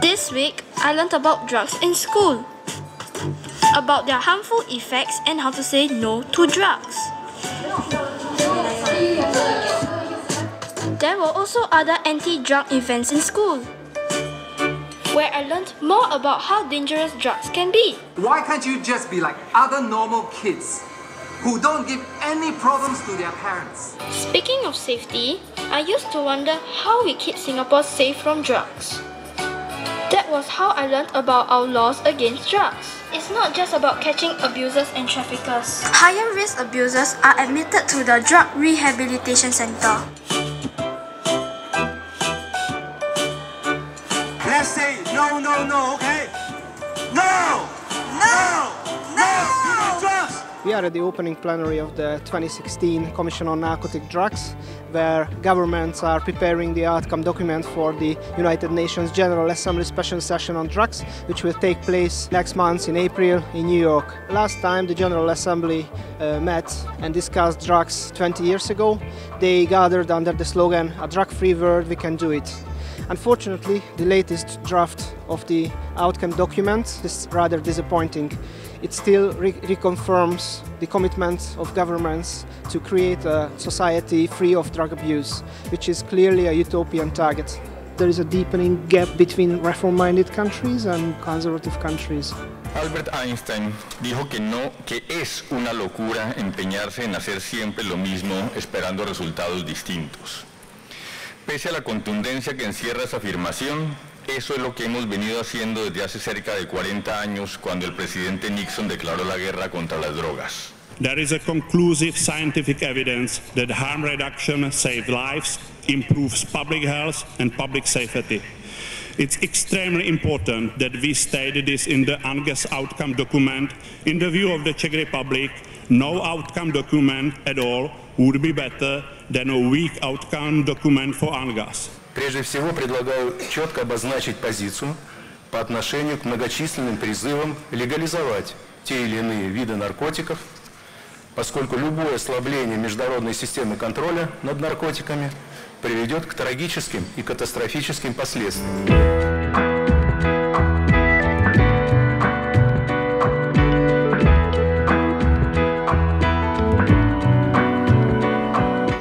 This week, I learned about drugs in school, about their harmful effects and how to say no to drugs. There were also other anti-drug events in school, where I learned more about how dangerous drugs can be. Why can't you just be like other normal kids who don't give any problems to their parents? Speaking of safety, I used to wonder how we keep Singapore safe from drugs. That was how I learned about our laws against drugs. It's not just about catching abusers and traffickers. Higher risk abusers are admitted to the Drug Rehabilitation Center. We are at the opening plenary of the 2016 Commission on Narcotic Drugs, where governments are preparing the outcome document for the United Nations General Assembly Special Session on Drugs, which will take place next month in April in New York. Last time the General Assembly uh, met and discussed drugs 20 years ago, they gathered under the slogan, a drug-free world, we can do it. Unfortunately, the latest draft of the outcome document is rather disappointing. It still re reconfirms the commitment of governments to create a society free of drug abuse, which is clearly a utopian target. There is a deepening gap between reform-minded countries and conservative countries. Albert Einstein dijo que no, que es una locura empeñarse en hacer siempre lo mismo esperando resultados distintos. Pese a la contundencia que encierra esa afirmación, eso es lo que hemos venido haciendo desde hace cerca de 40 años cuando el presidente Nixon declaró la guerra contra las drogas. There is a conclusive scientific evidence that harm reduction saves lives, improves public health and public safety. It's extremely important that we state this in the UNGASS outcome document. In the view of the Czech Republic, no outcome document at all would be better than a weak outcome document for UNGASS. Прежде всего предлагаю четко обозначить позицию по отношению к многочисленным призывам легализовать те или иные виды наркотиков, поскольку любое ослабление международной системы контроля над наркотиками приведет к трагическим и катастрофическим последствиям.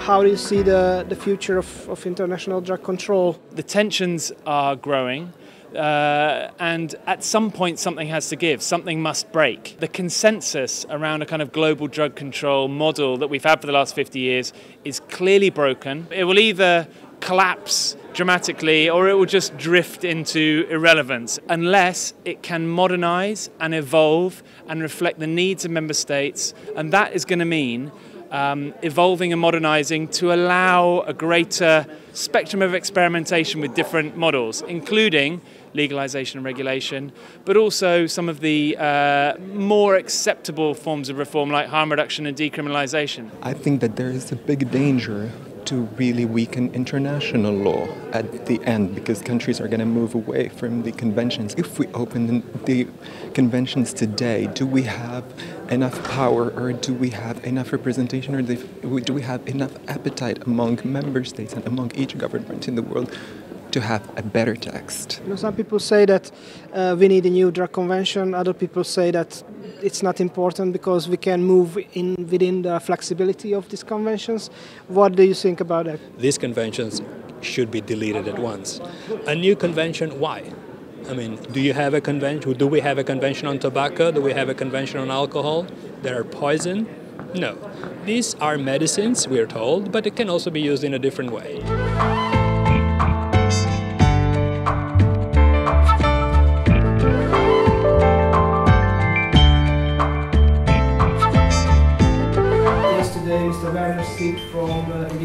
How do you see the, the future of, of international drug control? The tensions are growing. Uh, and at some point, something has to give, something must break. The consensus around a kind of global drug control model that we've had for the last 50 years is clearly broken. It will either collapse dramatically or it will just drift into irrelevance unless it can modernize and evolve and reflect the needs of member states. And that is going to mean um, evolving and modernizing to allow a greater spectrum of experimentation with different models, including legalization and regulation, but also some of the uh, more acceptable forms of reform like harm reduction and decriminalization. I think that there is a big danger to really weaken international law at the end because countries are going to move away from the conventions. If we open the conventions today, do we have enough power or do we have enough representation or do we have enough appetite among member states and among each government in the world to have a better text. You know, some people say that uh, we need a new drug convention. Other people say that it's not important because we can move in within the flexibility of these conventions. What do you think about that? These conventions should be deleted at once. A new convention, why? I mean, do you have a convention? Do we have a convention on tobacco? Do we have a convention on alcohol that are poison? No. These are medicines, we are told, but it can also be used in a different way.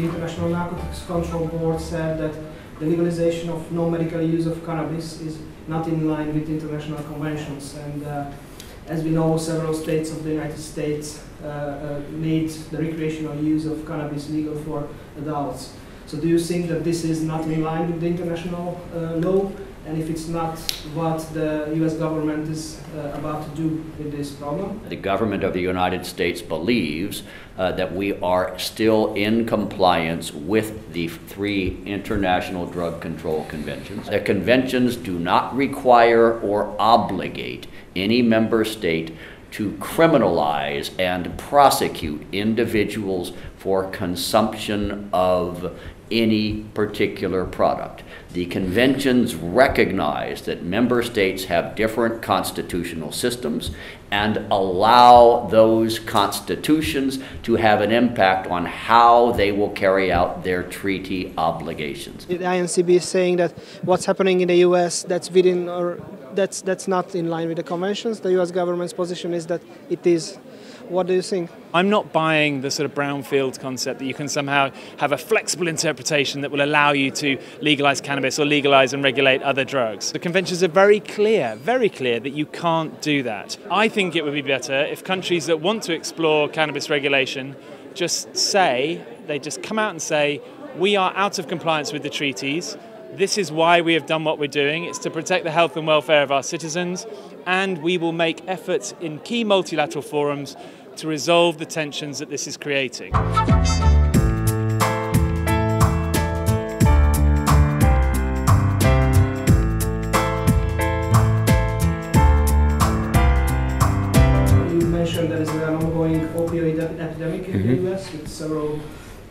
International Narcotics Control Board said that the legalization of non-medical use of cannabis is not in line with international conventions. And uh, as we know, several states of the United States uh, uh, made the recreational use of cannabis legal for adults. So do you think that this is not in line with the international uh, law? And if it's not, what the US government is uh, about to do with this problem? The government of the United States believes uh, that we are still in compliance with the three international drug control conventions. The conventions do not require or obligate any member state to criminalize and prosecute individuals for consumption of any particular product. The conventions recognize that member states have different constitutional systems and allow those constitutions to have an impact on how they will carry out their treaty obligations. The INCB is saying that what's happening in the US that's within or that's that's not in line with the conventions. The US government's position is that it is what do you think? I'm not buying the sort of brownfield concept that you can somehow have a flexible interpretation that will allow you to legalize cannabis or legalize and regulate other drugs. The conventions are very clear, very clear that you can't do that. I think it would be better if countries that want to explore cannabis regulation just say, they just come out and say, we are out of compliance with the treaties. This is why we have done what we're doing. It's to protect the health and welfare of our citizens, and we will make efforts in key multilateral forums to resolve the tensions that this is creating. You mentioned there is an ongoing opioid epidemic in the US with several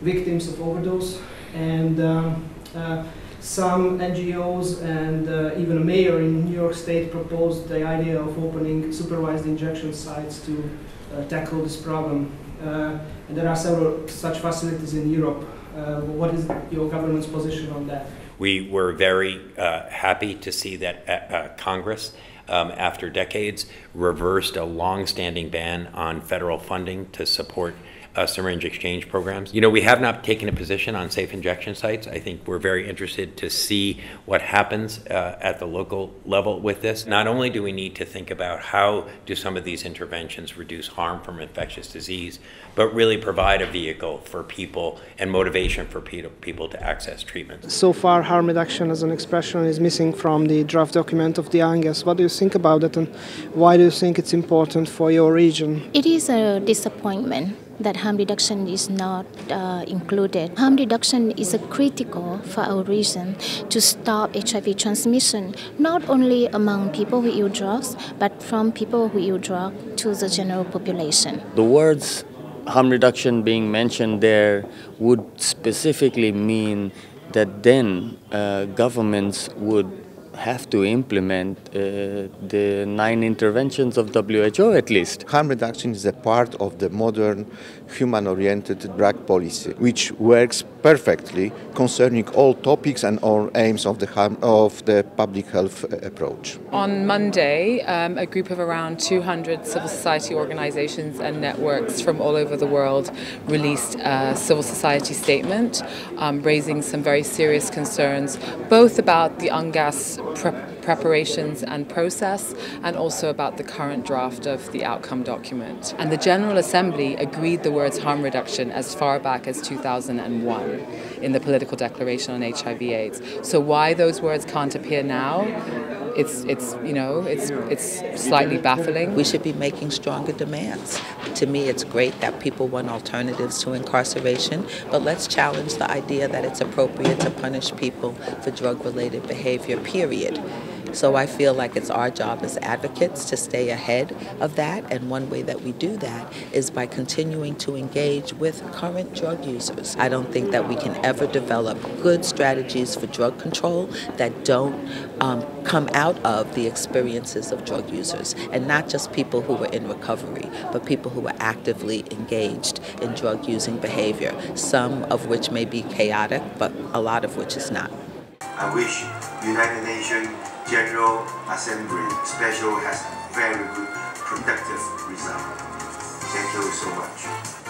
victims of overdose, and um, uh, some NGOs and uh, even a mayor in New York State proposed the idea of opening supervised injection sites to uh, tackle this problem. Uh, and there are several such facilities in Europe. Uh, what is your government's position on that? We were very uh, happy to see that uh, Congress, um, after decades, reversed a long-standing ban on federal funding to support uh, syringe exchange programs. You know, we have not taken a position on safe injection sites. I think we're very interested to see what happens uh, at the local level with this. Not only do we need to think about how do some of these interventions reduce harm from infectious disease, but really provide a vehicle for people and motivation for pe- people to access treatment. So far, harm reduction as an expression is missing from the draft document of the UNGASS. What do you think about it, and why do you think it's important for your region? It is a disappointment that harm reduction is not uh, included. Harm reduction is a critical for our reason to stop HIV transmission, not only among people who use drugs, but from people who use drugs to the general population. The words harm reduction being mentioned there would specifically mean that then uh, governments would have to implement uh, the nine interventions of WHO at least. Harm reduction is a part of the modern human oriented drug policy, which works perfectly concerning all topics and all aims of the, harm, of the public health approach. On Monday, um, a group of around 200 civil society organizations and networks from all over the world released a civil society statement um, raising some very serious concerns, both about the UNGASS pre- preparations and process, and also about the current draft of the outcome document. And the General Assembly agreed the words harm reduction as far back as 2001 in the political declaration on HIV/AIDS. So why those words can't appear now? It's it's you know it's it's slightly baffling. We should be making stronger demands. To me, it's great that people want alternatives to incarceration, but let's challenge the idea that it's appropriate to punish people for drug-related behavior. Period. So I feel like it's our job as advocates to stay ahead of that, and one way that we do that is by continuing to engage with current drug users. I don't think that we can ever develop good strategies for drug control that don't um, come out of the experiences of drug users, and not just people who were in recovery, but people who were actively engaged in drug using behavior, some of which may be chaotic, but a lot of which is not. I wish United Nations General Assembly Special has very good productive result. Thank you so much.